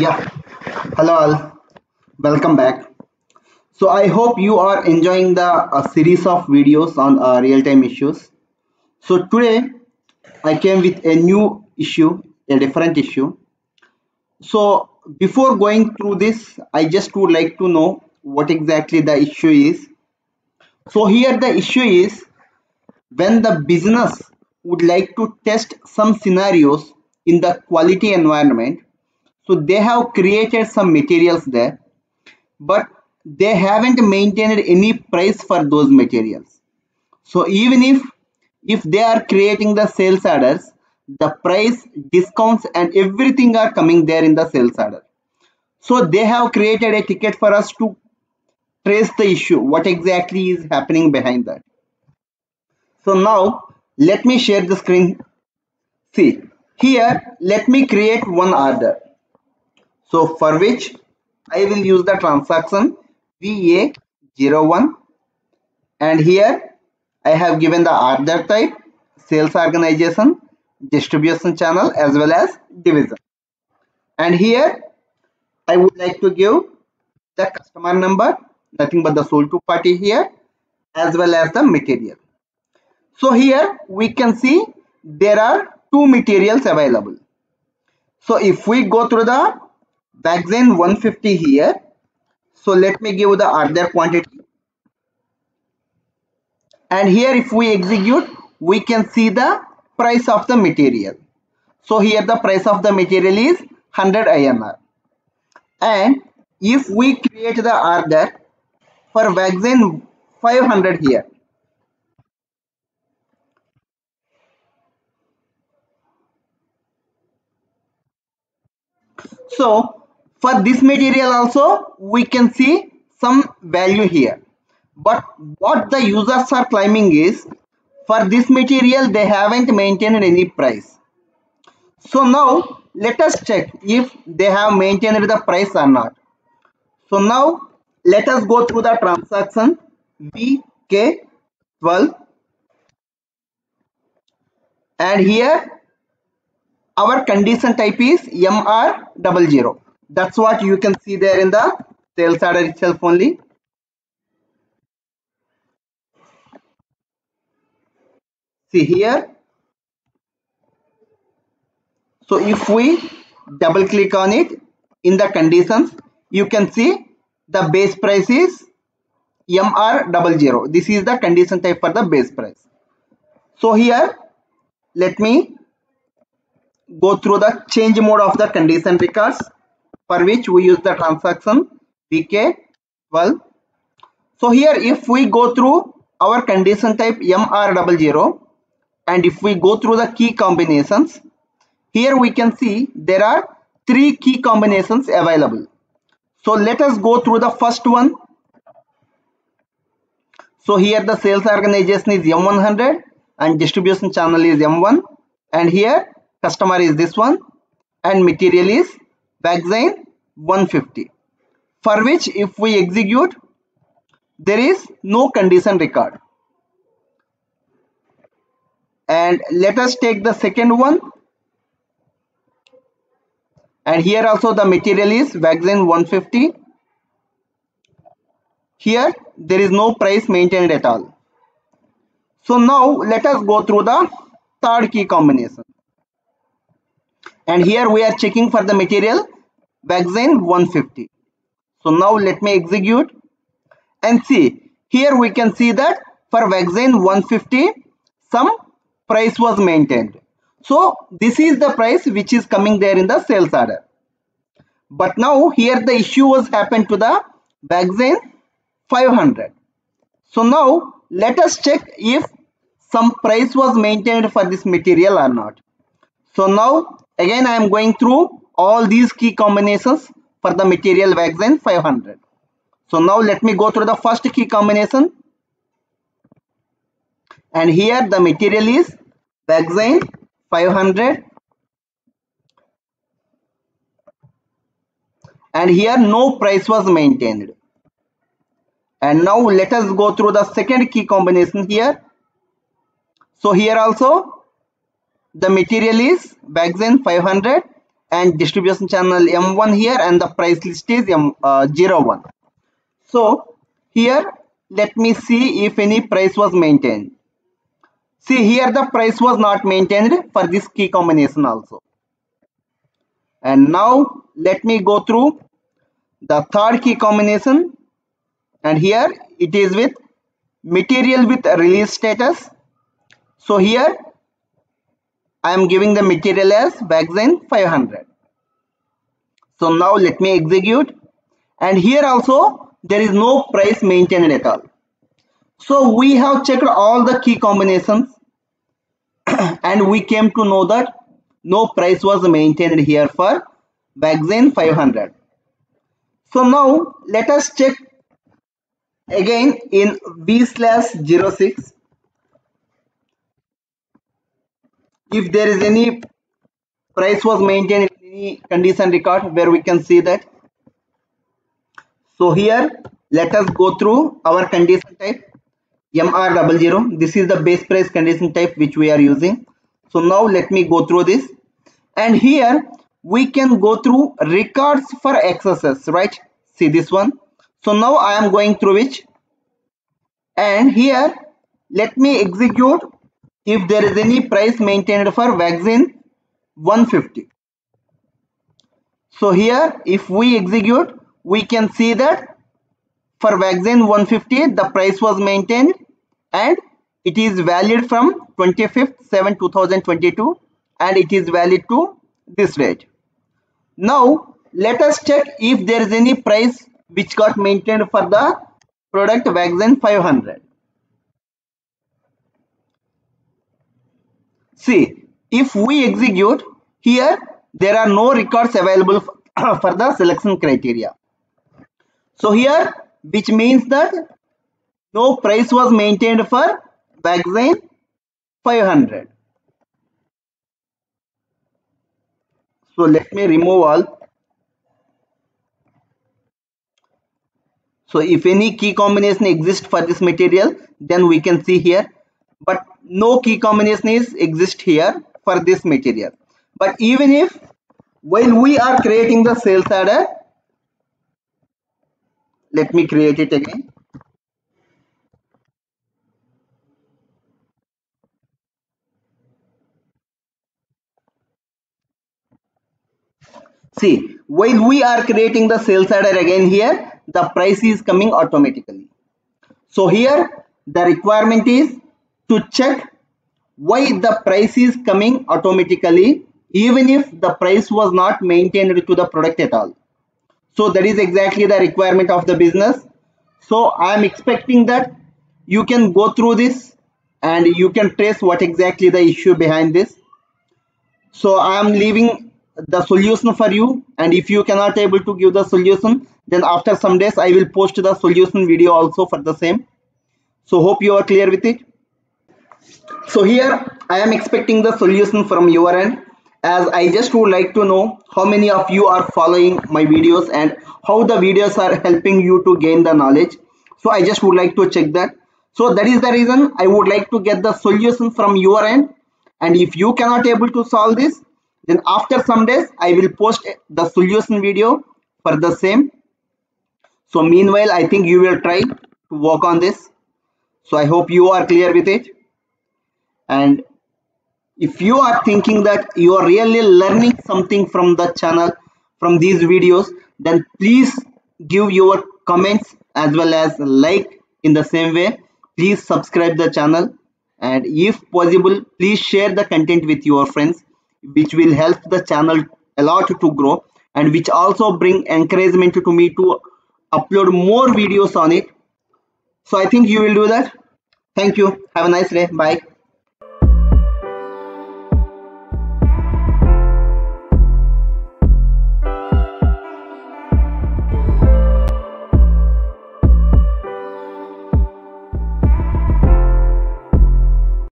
Yeah, hello all, welcome back. So I hope you are enjoying the uh, series of videos on uh, real-time issues. So today I came with a new issue, a different issue. So before going through this, I just would like to know what exactly the issue is. So here the issue is when the business would like to test some scenarios in the quality environment so they have created some materials there but they haven't maintained any price for those materials. So even if if they are creating the sales orders the price discounts and everything are coming there in the sales order. So they have created a ticket for us to trace the issue what exactly is happening behind that. So now let me share the screen. See here let me create one order so for which I will use the transaction VA01 and here I have given the order type sales organization distribution channel as well as division. And here I would like to give the customer number nothing but the sold to party here as well as the material. So here we can see there are two materials available. So if we go through the Vaccine 150 here. So let me give the order quantity. And here if we execute, we can see the price of the material. So here the price of the material is 100 INR. And if we create the order for vaccine 500 here. So for this material also we can see some value here. But what the users are claiming is for this material they haven't maintained any price. So now let us check if they have maintained the price or not. So now let us go through the transaction vk12 and here our condition type is mr00 that's what you can see there in the sales order itself only. See here? So if we double click on it in the conditions you can see the base price is mr00 this is the condition type for the base price. So here let me go through the change mode of the condition records for which we use the transaction VK12. So here if we go through our condition type MR00 and if we go through the key combinations, here we can see there are three key combinations available. So let us go through the first one. So here the sales organization is M100 and distribution channel is M1 and here customer is this one and material is vaccine 150 for which if we execute there is no condition record and let us take the second one. And here also the material is vaccine 150 here there is no price maintained at all. So now let us go through the third key combination and here we are checking for the material. Vaccine 150 so now let me execute. And see here we can see that for vaccine 150 some price was maintained. So this is the price which is coming there in the sales order. But now here the issue was happened to the vaccine 500 so now let us check if some price was maintained for this material or not so now again i am going through all these key combinations for the material vaccine 500 so now let me go through the first key combination. And here the material is vaccine 500 and here no price was maintained. And now let us go through the second key combination here. So here also the material is vaccine 500 and distribution channel M1 here and the price list is M, uh, 01 so here let me see if any price was maintained. See here the price was not maintained for this key combination also. And now let me go through the third key combination. And here it is with material with release status. So here I am giving the material as Vaccine 500 so now let me execute. And here also there is no price maintained at all. So we have checked all the key combinations. And we came to know that no price was maintained here for Vaccine 500 so now let us check again in V slash 06 if there is any price was maintained in any condition record where we can see that. So here let us go through our condition type MR00 this is the base price condition type which we are using. So now let me go through this. And here we can go through records for excesses right? See this one. So now i am going through which? And here let me execute if there is any price maintained for vaccine 150 so here if we execute we can see that for vaccine 150 the price was maintained and it is valid from 25th 7 2022 and it is valid to this rate now let us check if there is any price which got maintained for the product vaccine 500. See, if we execute here, there are no records available for the selection criteria. So here, which means that no price was maintained for vaccine 500. so let me remove all so if any key combination exists for this material then we can see here but no key combination is exist here for this material but even if while we are creating the sales order let me create it again See, while we are creating the sales order again here, the price is coming automatically. So here the requirement is to check why the price is coming automatically even if the price was not maintained to the product at all. So that is exactly the requirement of the business. So I am expecting that you can go through this and you can trace what exactly the issue behind this. So I am leaving the solution for you and if you cannot able to give the solution then after some days i will post the solution video also for the same so hope you are clear with it so here i am expecting the solution from your end as i just would like to know how many of you are following my videos and how the videos are helping you to gain the knowledge. So i just would like to check that. So that is the reason i would like to get the solution from your end. And if you cannot able to solve this then after some days i will post the solution video for the same. So meanwhile i think you will try to work on this. So i hope you are clear with it and if you are thinking that you are really learning something from the channel from these videos then please give your comments as well as like in the same way. Please subscribe the channel. And if possible please share the content with your friends which will help the channel a lot to grow and which also bring encouragement to me to upload more videos on it. So i think you will do that. Thank you. Have a nice day. Bye